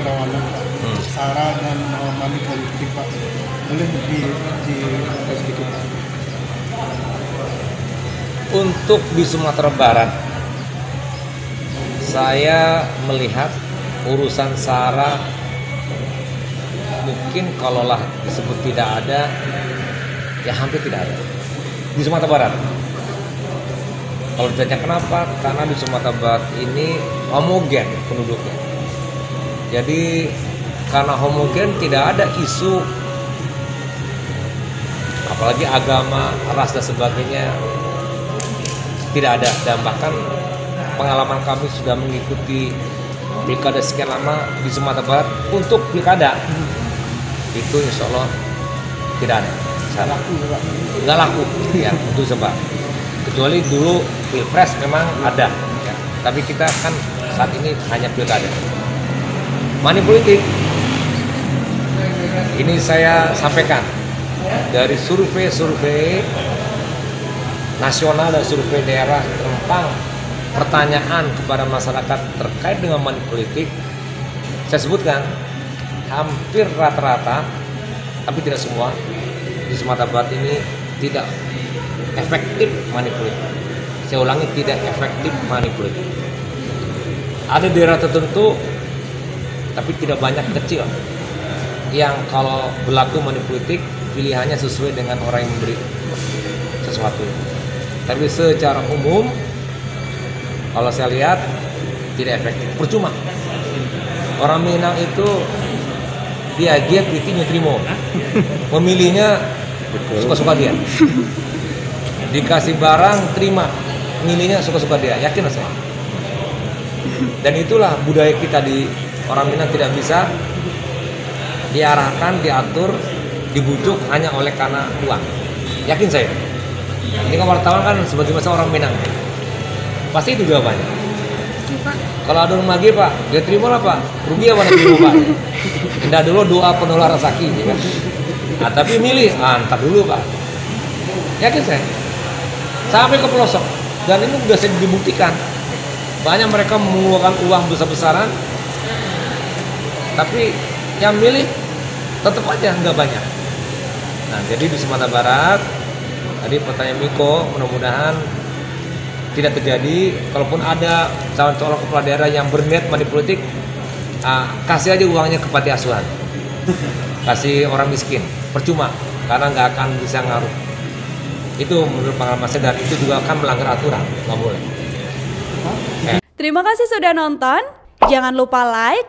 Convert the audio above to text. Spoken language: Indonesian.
kerawanan Pak. Hmm. Sara dan money politik Pak. Boleh di di sedikit Pak. Untuk di Sumatera Barat, saya melihat urusan SARA mungkin kalaulah disebut tidak ada, ya hampir tidak ada di Sumatera Barat. Kalau ditanya kenapa? Karena di Sumatera Barat ini homogen penduduknya. Jadi karena homogen tidak ada isu. Apalagi agama, ras dan sebagainya tidak ada. Dan bahkan pengalaman kami sudah mengikuti pilkada sekian lama di Sumatera Barat untuk pilkada. Itu insya Allah tidak ada. Salah nggak laku. Ya untuk sebab. Kecuali dulu pilpres memang ada ya. tapi kita kan saat ini hanya pilkada money politik. Ini saya sampaikan. Dari survei-survei nasional dan survei daerah tentang pertanyaan kepada masyarakat terkait dengan money politik saya sebutkan hampir rata-rata tapi tidak semua di Sumatera Barat ini tidak efektif money politik. Saya ulangi tidak efektif money politik. Ada daerah tertentu tapi tidak banyak kecil yang kalau berlaku money politik pilihannya sesuai dengan orang yang memberi sesuatu. Tapi secara umum kalau saya lihat tidak efektif. Percuma. Orang Minang itu dia dia kritiknya terima. Memilihnya suka-suka dia. Dikasih barang terima. Milihnya suka-suka dia. Yakin saya? Dan itulah budaya kita di orang Minang tidak bisa diarahkan diatur dibujuk hanya oleh karena uang. Yakin saya? Ini kan wartawan kan sebagai masa orang Minang. Pasti itu jawabannya. Kalau ada rumah lagi pak dia terima lah pak. Rugi apa nanti pak? Indah dulu doa penolak rezeki ya kan? Nah, tapi milih. Ah, ntar dulu pak. Yakin saya? Sampai ke pelosok. Dan ini sudah saya dibuktikan. Banyak mereka mengeluarkan uang besar-besaran tapi yang milih tetap aja nggak banyak. Nah jadi di Sumatera Barat tadi pertanyaan Miko mudah-mudahan tidak terjadi. Kalaupun ada calon-calon kepala daerah yang berniat money politik ah, kasih aja uangnya ke panti asuhan. Kasih orang miskin percuma karena nggak akan bisa ngaruh. Itu menurut pengalaman saya dan itu juga akan melanggar aturan nggak boleh. Terima kasih sudah nonton. Jangan lupa like,